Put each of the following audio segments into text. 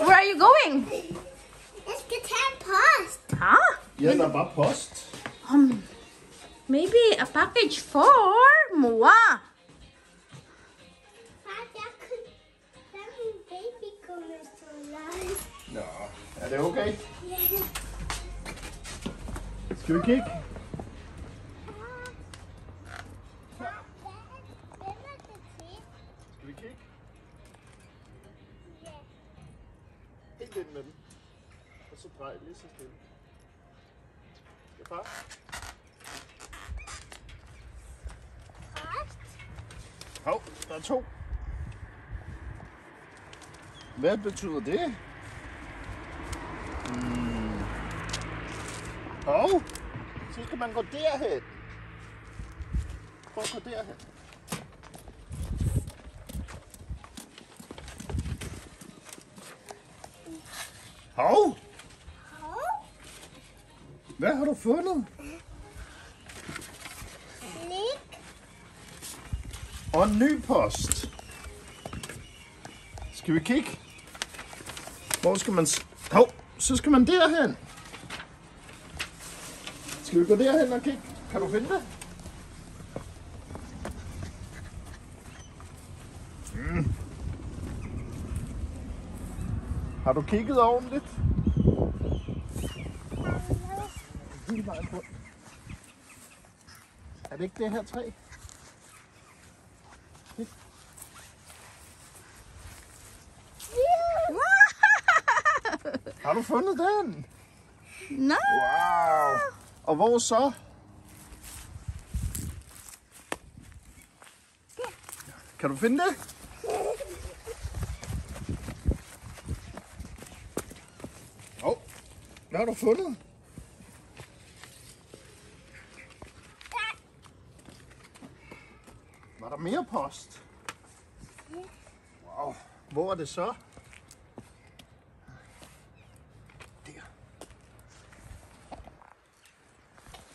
Where are you going? Jeg skal tage en post. Huh? Ja, der er bare post. Um, maybe a package for Moa. Far, jeg kunne... Der er min baby kommer så langt. Nå, er det okay? Ja. Skal vi kigge? Hvem er det til? Skal vi kigge? Ja. Ind med den. Og så drej lige så stille. Skal far? Hov, der er to. Hvad betyder det? Hmm. Hov, så skal man gå derhen. Prøv at gå derhen. Hov, hvad har du fundet? Slik. Og en ny post. Skal vi kigge? Hvor skal man... Hov, så skal man derhen. Skal vi gå derhen og kigge? Kan du finde det? Har du kigget ordentligt? Hele vejen rundt. Er det ikke det her træ? Har du fundet den? No. Wow. Og hvor så? Kan du finde det? Hov, oh, hvad har du fundet? Var der mere post? Wow, hvor er det så? Der.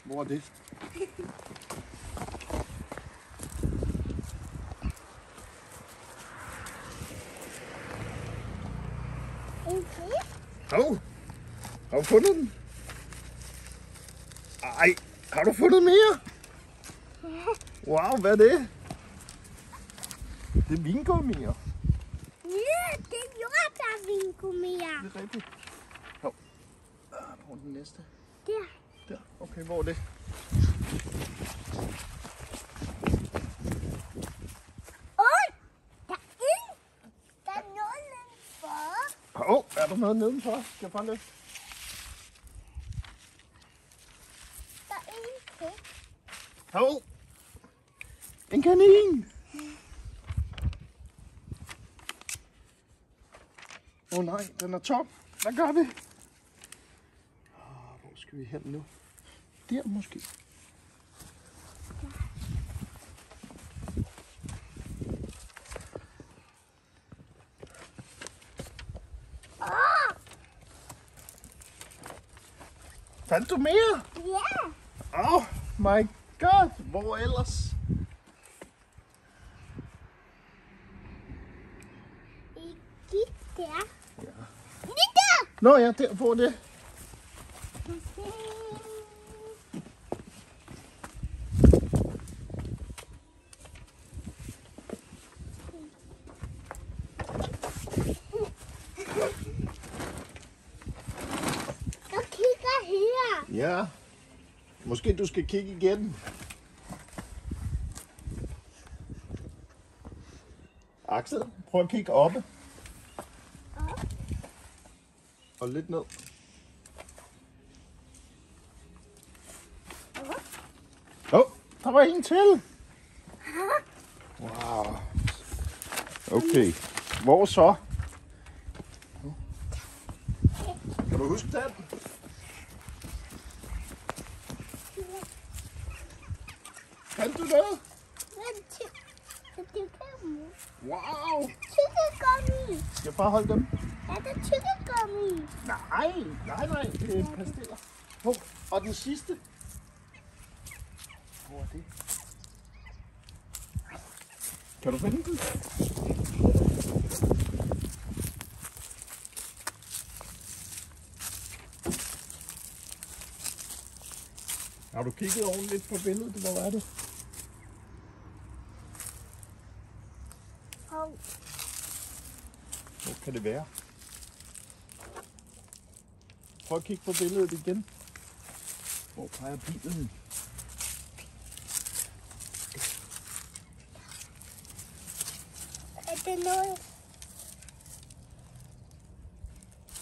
Hvor er det? En til? Hov, har du fundet den? Ej, har du fundet mere? Wow, hvad er det? Det er vingummier. Ja, det er jordbærvinko mere. Det er rigtigt. Hov, Ah, hvor er den næste? Der. Der, okay, hvor er det? Oj, der er en. Der er noget nedenfor. Er? Skal jeg bare løfte? Der er en til. Hov, en kanin. Åh oh, nej, den er tom. Hvad gør vi? Oh, hvor skal vi hen nu? Der måske. Fandt du mere? ja. Oh my god, hvor ellers? Ikke der. Ja. Lige der. Nå ja, der, hvor er det? Jeg kigger her. Ja. Måske du skal kigge igen. Axel, prøv at kigge oppe. Og lidt ned. Åh, oh, der var en til. Wow. Okay. Hvor så? Kan du huske den? Fandt du det er. Wow. Skal jeg bare holde dem? Er det tykkegummi? Nej, nej, nej. Det er pastiller. Oh, og den sidste. Hvor er det? Kan du finde den? Har du kigget ordentligt på billedet? Hvor er det? Hvor kan det være? Prøv at kigge på billedet igen. Hvor peger pilen? Er det noget?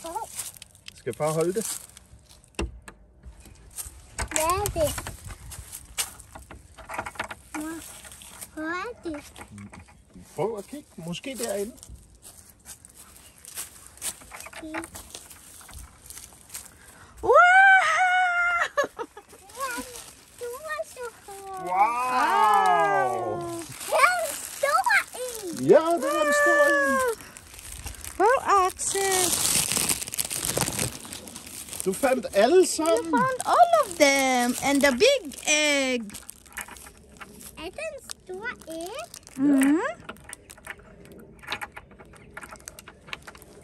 Hov. Skal far holde det? Hvad er det? Hvor, er det? Prøv at kigge. Måske derinde. Ja, Du fandt alle You found all of them. And the big egg. Er det en stor æg? Mm.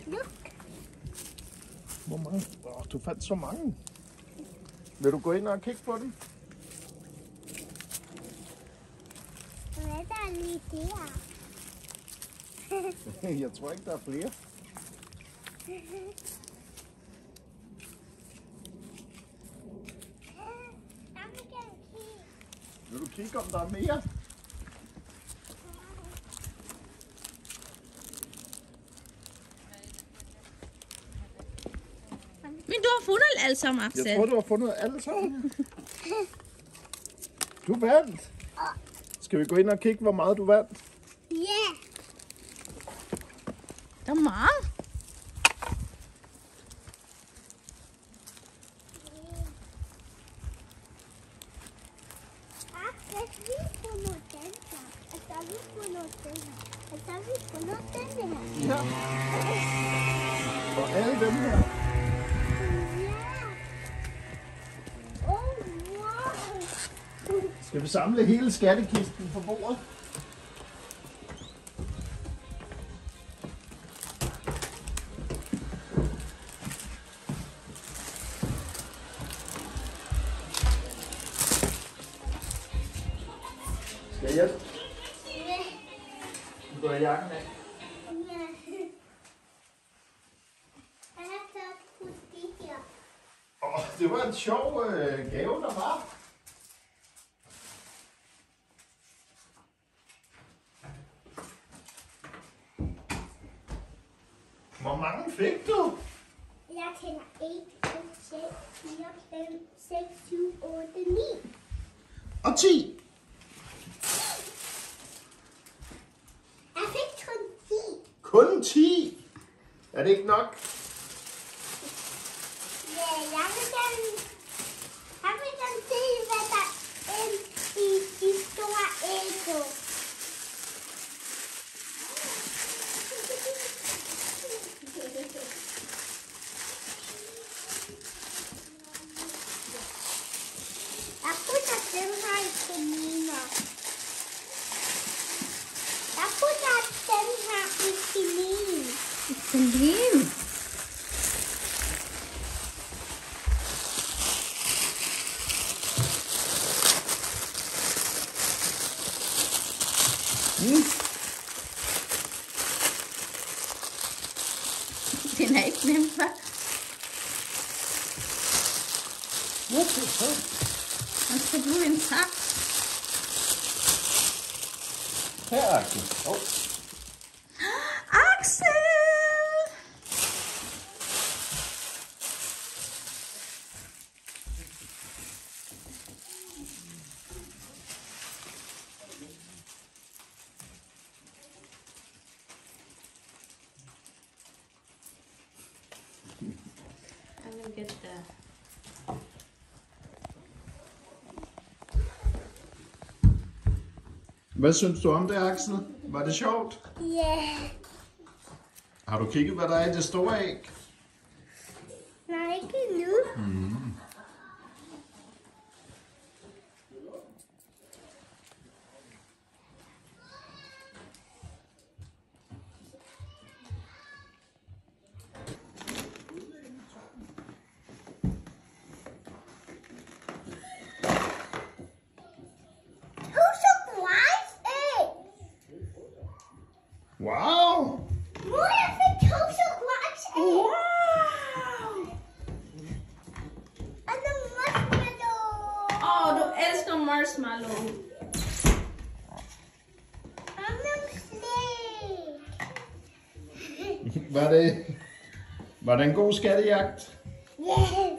Look. Hvor mange? Oh, du fandt så mange. Vil du gå ind og kigge på dem? Hvad er der lige der? Jeg tror ikke, der er flere. Vil du kigge, om der er mere? Men du har fundet alle sammen, Axel. Jeg tror, du har fundet alle sammen. Du vandt. Skal vi gå ind og kigge, hvor meget du vandt? Ja. Der er mange. Ah, lad os lige få noget den her. Og så har vi fundet den her. Og så har vi fundet den her. Ja. Og alle dem her. Skal vi samle hele skattekisten på bordet? Skal jeg hjælpe? Du går i jakken af. Ja. Jeg har taget putt det her. Åh, det var en sjov øh, gave, der var. Hvor mange fik du? Jeg tæller 1, 2, 3, 4, 5, 6, 7, 8, 9. Og 10. Jeg fik kun 10. Kun 10. Er det ikke nok? Jeg vil gerne, jeg vil gerne se, hvad der er i de store ægge. Jeg putter dem her i kaniner. Jeg putter dem her i kaninen. Kanin. Mm. Den er ikke nem, hva'? Okay, så. Man skal bruge en saks. Her, Axel. Oh. Axel! I will get the Hvad synes du om det, Axel? Var det sjovt? Ja. Har du kigget, hvad der er i det store æg? Marshmallow. Var det, var det en god skattejagt? Yeah.